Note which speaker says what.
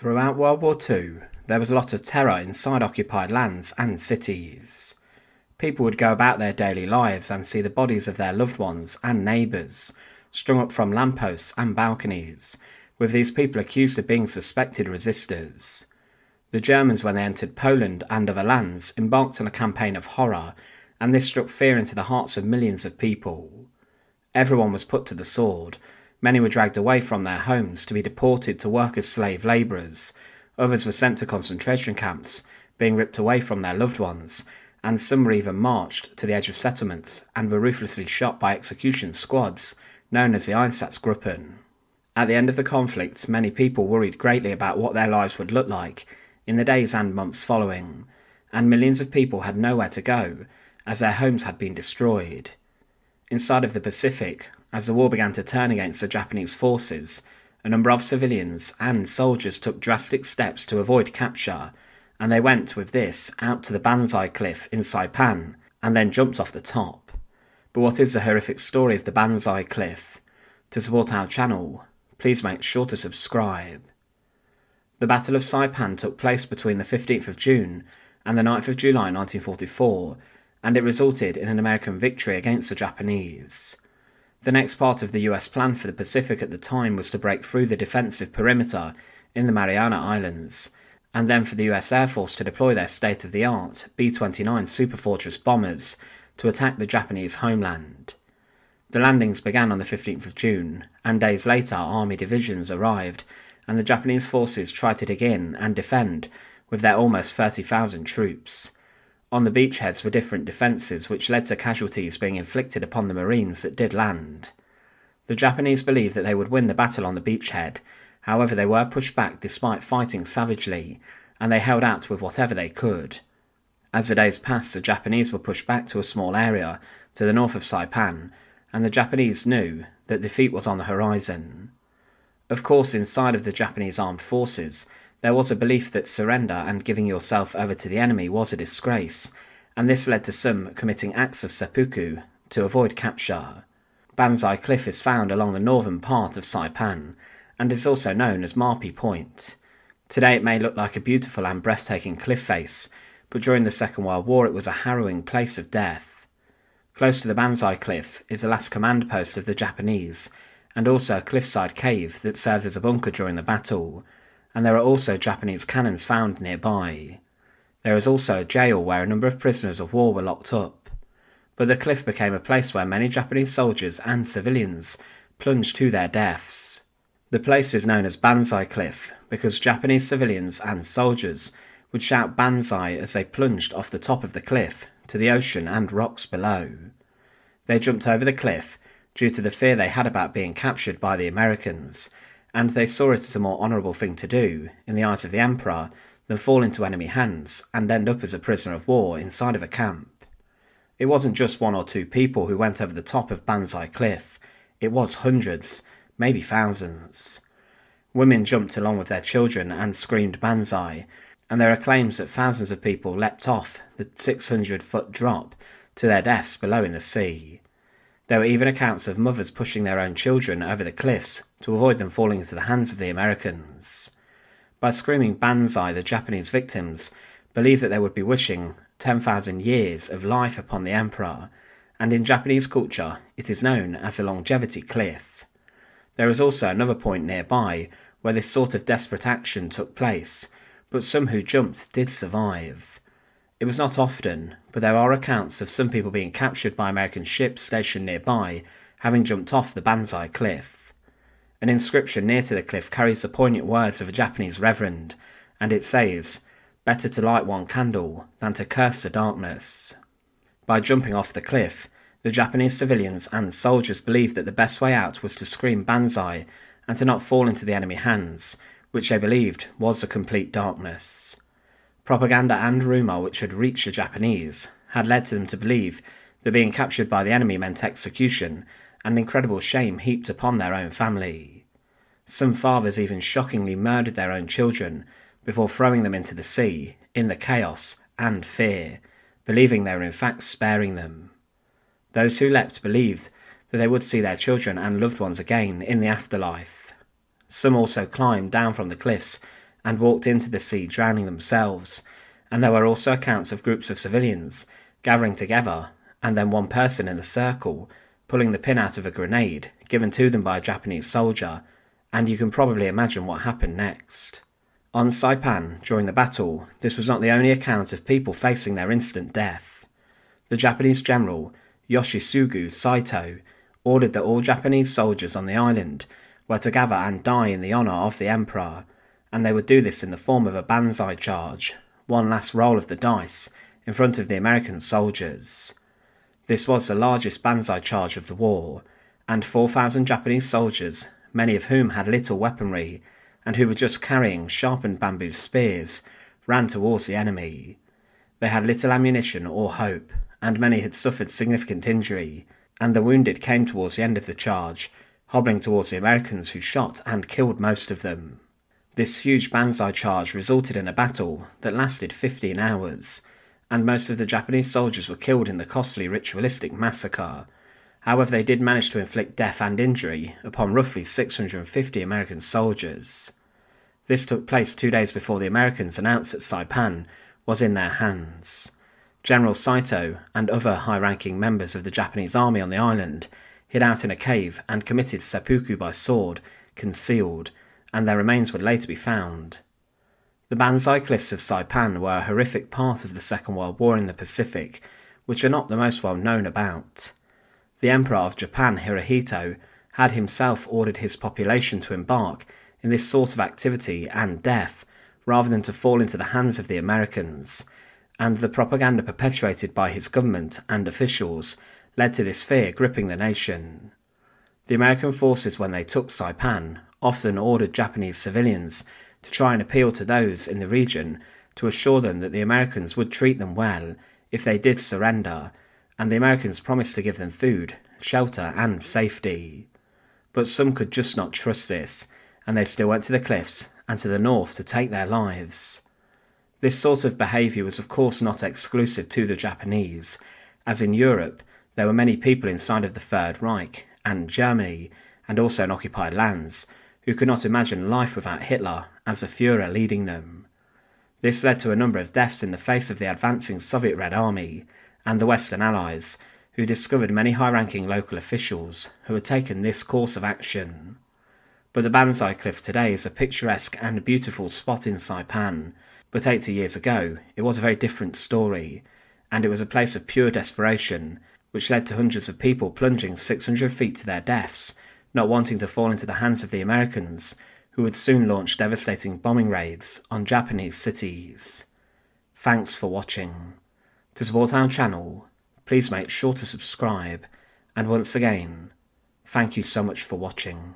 Speaker 1: Throughout World War II, there was a lot of terror inside occupied lands and cities. People would go about their daily lives and see the bodies of their loved ones and neighbours strung up from lampposts and balconies, with these people accused of being suspected resistors. The Germans, when they entered Poland and other lands, embarked on a campaign of horror, and this struck fear into the hearts of millions of people. Everyone was put to the sword, Many were dragged away from their homes to be deported to work as slave labourers. Others were sent to concentration camps, being ripped away from their loved ones, and some were even marched to the edge of settlements and were ruthlessly shot by execution squads known as the Einsatzgruppen. At the end of the conflict, many people worried greatly about what their lives would look like in the days and months following, and millions of people had nowhere to go as their homes had been destroyed. Inside of the Pacific, as the war began to turn against the Japanese forces, a number of civilians and soldiers took drastic steps to avoid capture, and they went with this out to the Banzai Cliff in Saipan and then jumped off the top. But what is the horrific story of the Banzai Cliff? To support our channel, please make sure to subscribe. The Battle of Saipan took place between the 15th of June and the 9th of July 1944, and it resulted in an American victory against the Japanese. The next part of the US plan for the Pacific at the time was to break through the defensive perimeter in the Mariana Islands, and then for the US Air Force to deploy their state of the art B 29 Superfortress bombers to attack the Japanese homeland. The landings began on the 15th of June, and days later, army divisions arrived, and the Japanese forces tried to dig in and defend with their almost 30,000 troops. On the beachheads were different defences, which led to casualties being inflicted upon the Marines that did land. The Japanese believed that they would win the battle on the beachhead, however, they were pushed back despite fighting savagely, and they held out with whatever they could. As the days passed, the Japanese were pushed back to a small area to the north of Saipan, and the Japanese knew that defeat was on the horizon. Of course, inside of the Japanese armed forces, there was a belief that surrender and giving yourself over to the enemy was a disgrace, and this led to some committing acts of seppuku to avoid capture. Banzai Cliff is found along the northern part of Saipan, and is also known as Marpi Point. Today it may look like a beautiful and breathtaking cliff face, but during the Second World War it was a harrowing place of death. Close to the Banzai Cliff is the last command post of the Japanese, and also a cliffside cave that served as a bunker during the battle, and there are also Japanese cannons found nearby. There is also a jail where a number of prisoners of war were locked up. But the cliff became a place where many Japanese soldiers and civilians plunged to their deaths. The place is known as Banzai Cliff because Japanese civilians and soldiers would shout Banzai as they plunged off the top of the cliff to the ocean and rocks below. They jumped over the cliff due to the fear they had about being captured by the Americans and they saw it as a more honourable thing to do, in the eyes of the Emperor, than fall into enemy hands and end up as a prisoner of war inside of a camp. It wasn't just one or two people who went over the top of Banzai Cliff, it was hundreds, maybe thousands. Women jumped along with their children and screamed Banzai, and there are claims that thousands of people leapt off the 600 foot drop to their deaths below in the sea. There were even accounts of mothers pushing their own children over the cliffs to avoid them falling into the hands of the Americans. By screaming Banzai, the Japanese victims believed that they would be wishing 10,000 years of life upon the emperor, and in Japanese culture it is known as a longevity cliff. There is also another point nearby where this sort of desperate action took place, but some who jumped did survive. It was not often, but there are accounts of some people being captured by American ships stationed nearby, having jumped off the Banzai cliff. An inscription near to the cliff carries the poignant words of a Japanese reverend, and it says, Better to light one candle than to curse the darkness. By jumping off the cliff, the Japanese civilians and soldiers believed that the best way out was to scream Banzai and to not fall into the enemy hands, which they believed was the complete darkness. Propaganda and rumour which had reached the Japanese had led them to believe that being captured by the enemy meant execution and incredible shame heaped upon their own family. Some fathers even shockingly murdered their own children before throwing them into the sea in the chaos and fear, believing they were in fact sparing them. Those who leapt believed that they would see their children and loved ones again in the afterlife. Some also climbed down from the cliffs and walked into the sea drowning themselves, and there were also accounts of groups of civilians gathering together and then one person in a circle pulling the pin out of a grenade given to them by a Japanese soldier, and you can probably imagine what happened next. On Saipan, during the battle, this was not the only account of people facing their instant death. The Japanese general, Yoshitsugu Saito, ordered that all Japanese soldiers on the island were to gather and die in the honour of the emperor, and they would do this in the form of a banzai charge, one last roll of the dice, in front of the American soldiers. This was the largest banzai charge of the war, and 4,000 Japanese soldiers, many of whom had little weaponry, and who were just carrying sharpened bamboo spears, ran towards the enemy. They had little ammunition or hope, and many had suffered significant injury, and the wounded came towards the end of the charge, hobbling towards the Americans who shot and killed most of them. This huge banzai charge resulted in a battle that lasted 15 hours, and most of the Japanese soldiers were killed in the costly ritualistic massacre. However, they did manage to inflict death and injury upon roughly 650 American soldiers. This took place two days before the Americans announced that Saipan was in their hands. General Saito and other high ranking members of the Japanese army on the island hid out in a cave and committed seppuku by sword, concealed, and their remains would later be found. The Banzai Cliffs of Saipan were a horrific part of the Second World War in the Pacific, which are not the most well known about. The Emperor of Japan, Hirohito, had himself ordered his population to embark in this sort of activity and death, rather than to fall into the hands of the Americans, and the propaganda perpetuated by his government and officials led to this fear gripping the nation. The American forces, when they took Saipan, often ordered Japanese civilians to try and appeal to those in the region to assure them that the Americans would treat them well if they did surrender, and the Americans promised to give them food, shelter, and safety. But some could just not trust this, and they still went to the cliffs and to the north to take their lives. This sort of behaviour was, of course, not exclusive to the Japanese, as in Europe there were many people inside of the Third Reich and Germany, and also in occupied lands, who could not imagine life without Hitler as a Fuhrer leading them. This led to a number of deaths in the face of the advancing Soviet Red Army and the Western Allies, who discovered many high ranking local officials who had taken this course of action. But the Banzai Cliff today is a picturesque and beautiful spot in Saipan, but 80 years ago it was a very different story, and it was a place of pure desperation, which led to hundreds of people plunging 600 feet to their deaths not wanting to fall into the hands of the Americans, who would soon launch devastating bombing raids on Japanese cities. Thanks for watching. To support our channel, please make sure to subscribe, and once again, thank you so much for watching.